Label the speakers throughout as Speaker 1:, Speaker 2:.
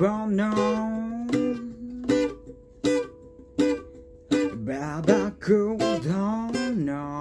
Speaker 1: bono Baba Kodono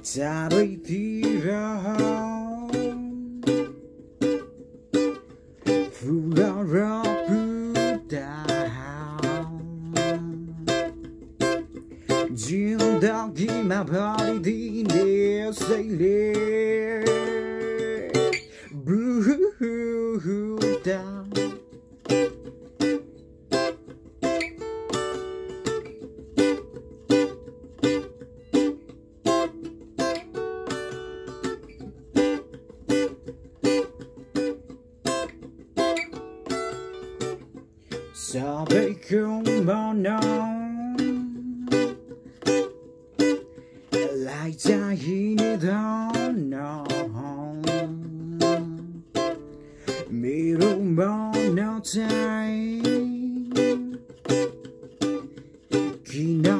Speaker 1: Tari Tira Fula Puta Jindagi my body say Buddha Sabi kong manong Lại cha hi ni đó nó Mi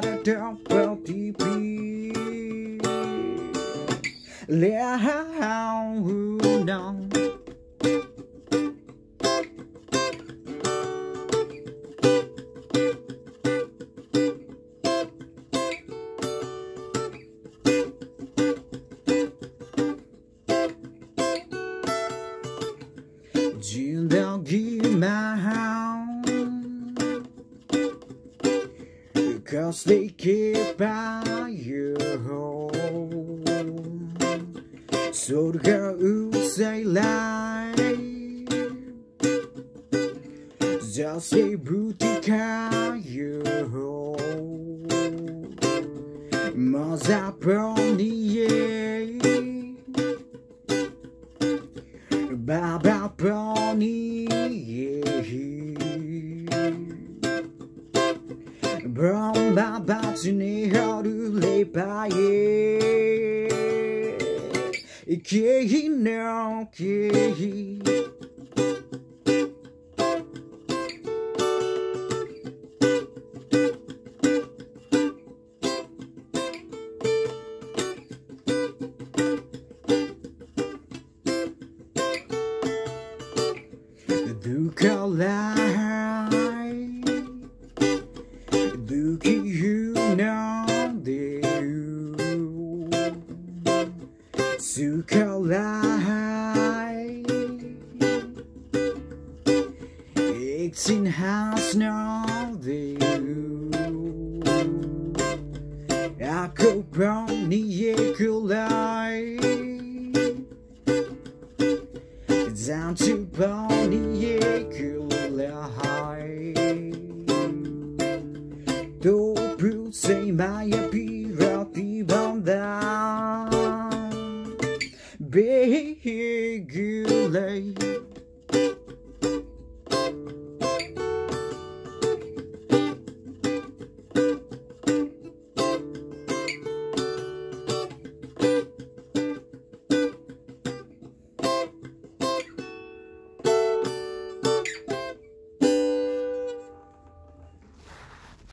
Speaker 1: that a double TP Lea how who know Jill they'll give my Cause they keep by you Så du kan usig leg Just say butika you Mazaponiye Baba Poniye Bromba batini haru lepaye Ikehi no kehi Dukalai It's in house now the Ako brownie yekulai Down to Bonnie Yekulai Då brud sig Maja pirati banda Begulej